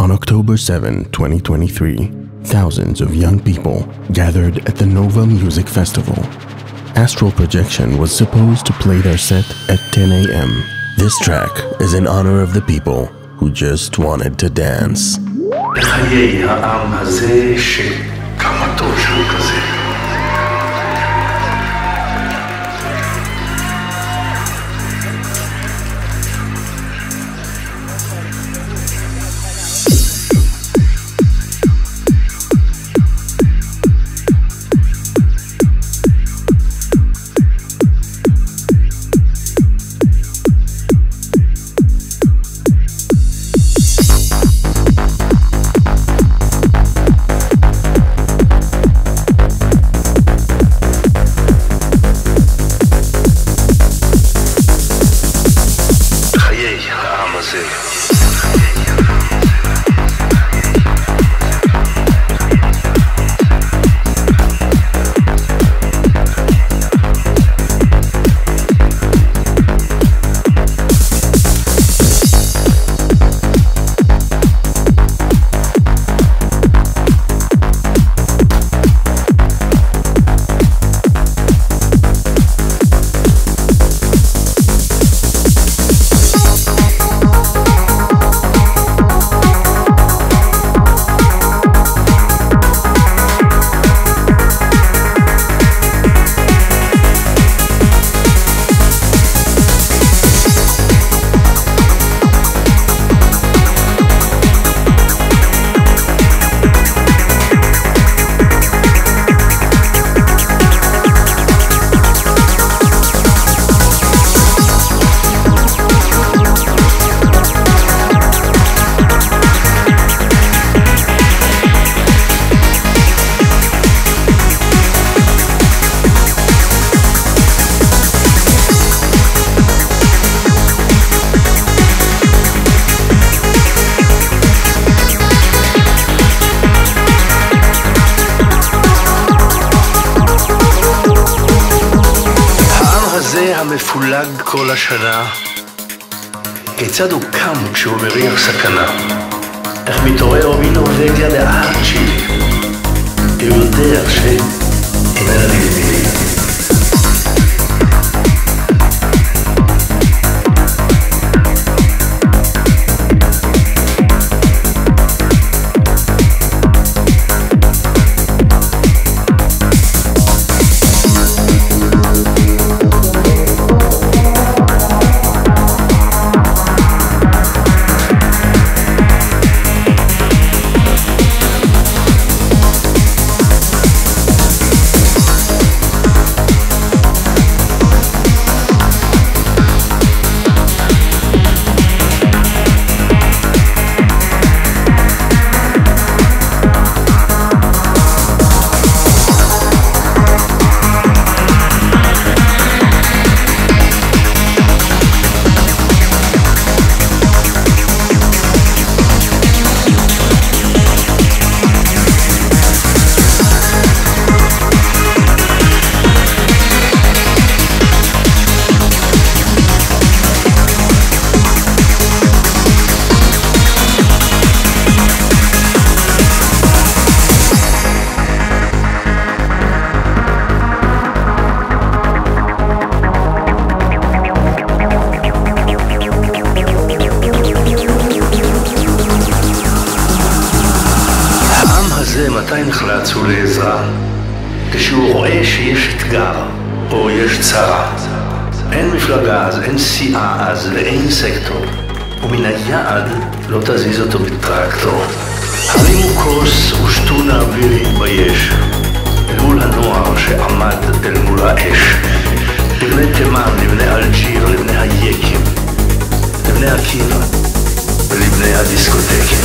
On October 7, 2023, thousands of young people gathered at the Nova Music Festival. Astral Projection was supposed to play their set at 10 a.m. This track is in honor of the people who just wanted to dance. הזה המפולג כל השנה, כיצד הוא קם כשהוא מריח סכנה? איך מתעורר מנורבגיה לעד? כי הוא יודע שאיננה לי הוא לעזרה? כשהוא רואה שיש אתגר או יש צרה. אין מפלגה אז, אין סיעה אז ואין סקטור. ומן היעד לא תזיז אותו בטרקטור. הרימו כוס ושתו נעביר להתבייש. אל מול הנוער שעמד אל מול האש. לבני תימן, לבני אלג'יר, לבני היקים, לבני עקיבא ולבני הדיסקוטקים.